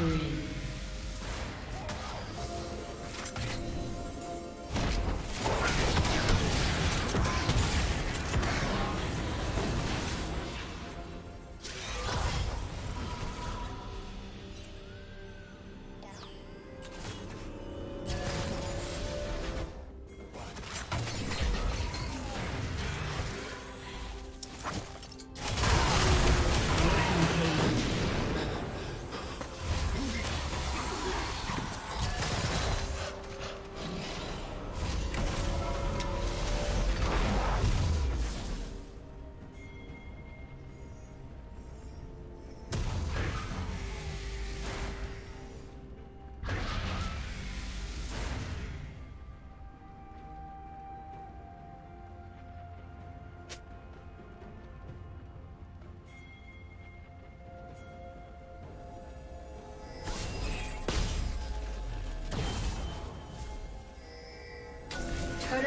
spree.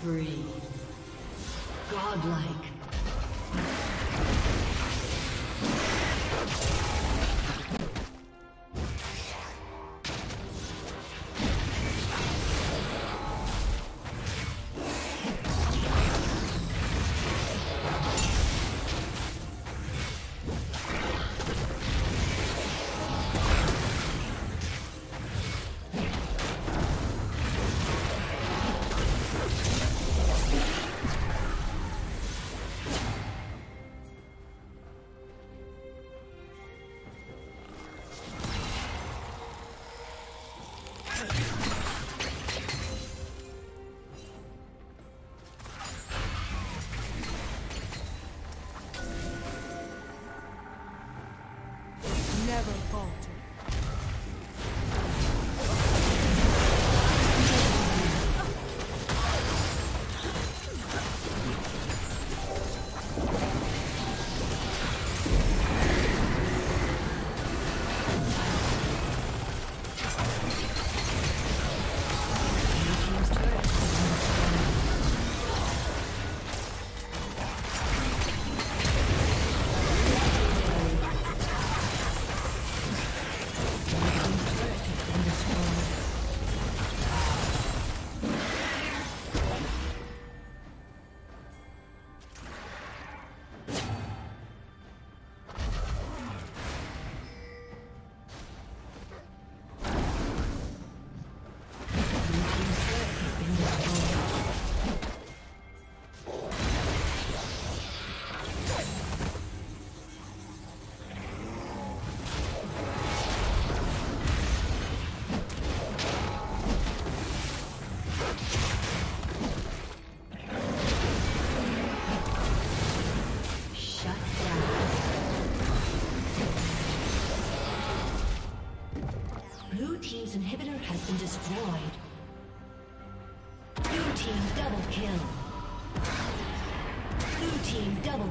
Spree.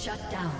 Shut down.